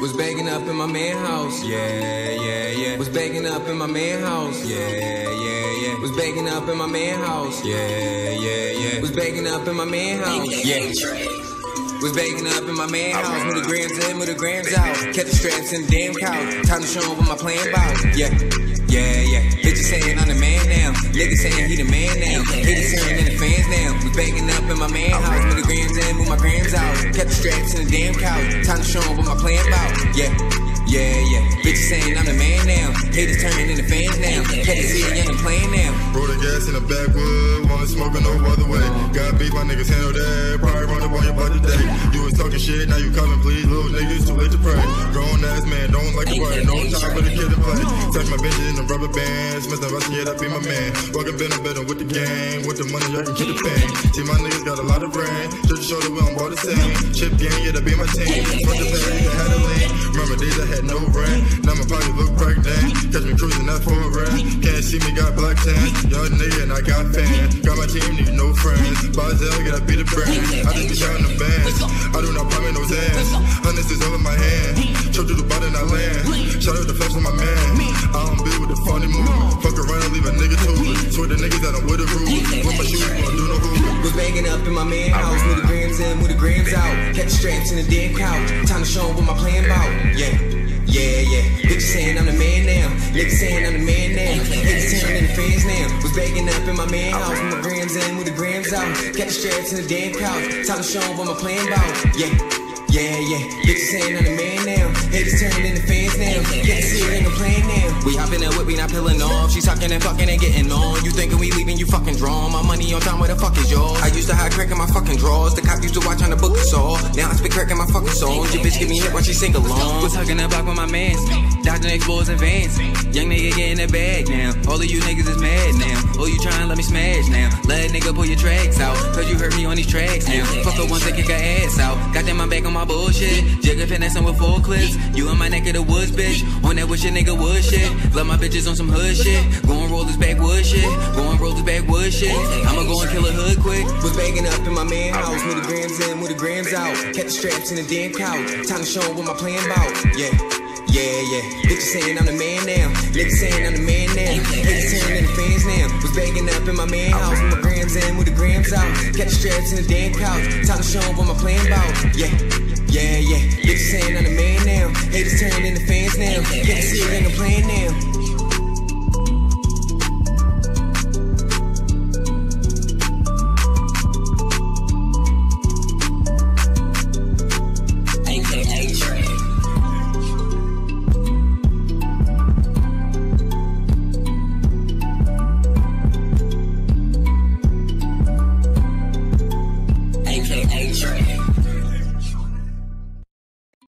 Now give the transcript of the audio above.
Was begging up in my man house. Yeah, yeah, yeah. Was begging up in my man house. Yeah, yeah, yeah. Was begging up in my man house. Yeah, yeah, yeah. Was begging up in my man house. Yeah. Was begging up in my man house. Move the grams in, move the grams out. Kept the straps in the damn couch. Time to show 'em what my plan about. Yeah. Yeah, yeah. Bitches saying I'm the man now. Niggas saying he the man now. Haters turning the fans now. Was begging up in my man house. Move the grams in, move my grams out. Kept the straps in the damn couch. Time to show show 'em what my plan about. Yeah. Yeah, yeah. Bitches saying I'm the man now. Haters turning into fans now. Can't see a young and playing now. Roll the gas in the backwood, wanna smoke no other way. Got beef, my niggas handle that. Probably run up on your butt today. You was talking shit, now you coming, please. Little niggas, too late to pray. Grown ass man, don't like to work. No time for the kid to play. Touch my bitches in the rubber bands. And Wesson, yeah, that be my man. Walking been a better with the gang. With the money, I can get the fame. See, my niggas got a lot of brain. Just show that we on board the same. Chip gang, yeah, that be my team. Fuck the pair, you have the lean. Remember days I had no rent. Now my pocket look cracked down. Catch me cruising that for a rent. Can't see me, got black tan. Young nigga, and I got fans. Got my team, need no friends. Bazel, gotta be the brand. I just be shouting the bands. I do not in those hands. Hundreds is all in my hand. Choke to the bottom, I land. Shout out the flex on my man. I don't be with the funny move. Fuck around and leave a nigga too. Swear the niggas that I'm with the rules. With my shoes, gonna do no hoop. Was begging up in my man house. Move the grams in, move the grams out. Kept the straps in the damn couch. Time to show 'em what my plan about. Yeah. Yeah, yeah. Bitches saying I'm the man now. Niggas saying I'm the man now. Niggas turning into fans now. Was begging up in my man house. Move the grams in, move the grams out. Kept the straps in the damn couch. Time to show 'em what my plan about. Yeah. Yeah, yeah. Bitches saying I'm the man now. Haters turning into fans now. Get to see it in the plan now. We hopping that whip, we not peeling off. She sucking and fucking and getting on. You thinking we leaving, you fucking drawn. My money on time, where the fuck is yours? I used to hide crack in my fucking drawers. The cop used to watch on the book saw. Now I spit crack in my fucking songs. Your bitch give me hit while she sing along. Hugging the block with my mans. Dodging explores and vans. Young nigga get in the bag now. All of you niggas is mad now. Oh, you trying to let me smash now. Let nigga pull your tracks out. Cause you heard me on these tracks now. Fuck the ones that kick her ass out. Got them my back on my bullshit. Jigga finessing with full clips. You in my neck of the woods, bitch. On that wish a nigga would shit. Love my bitches on some hood shit. Go and roll this backwood shit. Go and roll this backwood shit. I'ma go and kill a hood quick. Was begging up in my man house. Move the grams in, move the grams out. Kept the straps in the damn couch. Time to show what my plan about. Yeah. Yeah, yeah. Bitches saying I'm the man now. Niggas saying I'm the man now. Haters turning into fans now. Was begging up in my man house. Move my grams in, move the grams out. Kept the straps in the damn couch. Time to show what my plan about. Yeah. Yeah, yeah. Bitches saying I'm the man now. Haters turning into fans now. Get to see it in the plan now.